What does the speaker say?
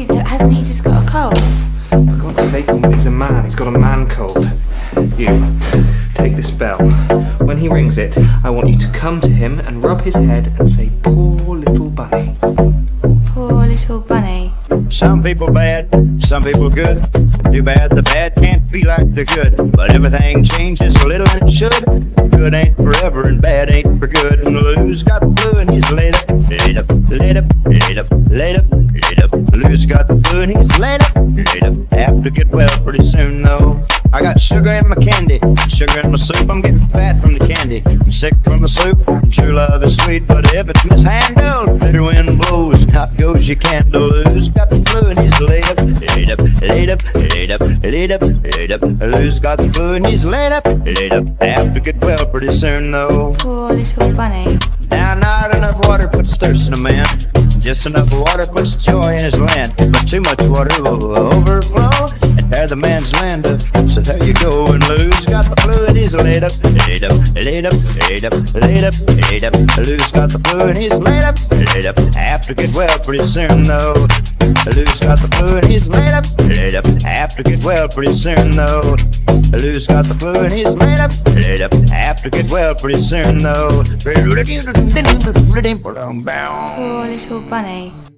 Hughes, hasn't he just got a cold? For God's sake, he's a man. He's got a man cold. You, take this bell. When he rings it, I want you to come to him and rub his head and say, Poor little bunny. Poor little bunny. Some people bad, some people good. Too bad the bad can't be like the good. But everything changes a little and it should. Good ain't forever and bad ain't for good. And Lou's got the flu and he's laid up, laid up, laid up, laid up, laid up. Lou's got the flu and he's laid up, laid up. Have to get well pretty soon though. I got sugar in my candy, sugar in my soup. I'm getting fat from the candy. I'm sick from the soup. True love is sweet, but if it's mishandled, bitter wind blows. Out goes your candle. Lou's got the flu and he's laid up, laid up, laid up, laid up, laid up, laid up. Lou's got the flu and he's laid up, laid up. Have to get well pretty soon though. Poor little bunny. Now not enough water puts thirst in a man. Just enough water puts joy in his land. But too much water will overflow and tear the man's land up. So there you go, and Lou's got the flu and he's laid up, laid up, laid up, laid up, laid up, laid up. Lou's got the flu and he's laid up, laid up. Have to get well pretty soon though. Lou's got the flu and he's laid up, laid up. Have to get well pretty soon though. Lou's got the flu and he's laid up, laid up. Have to get well pretty soon though. Poor little bunny.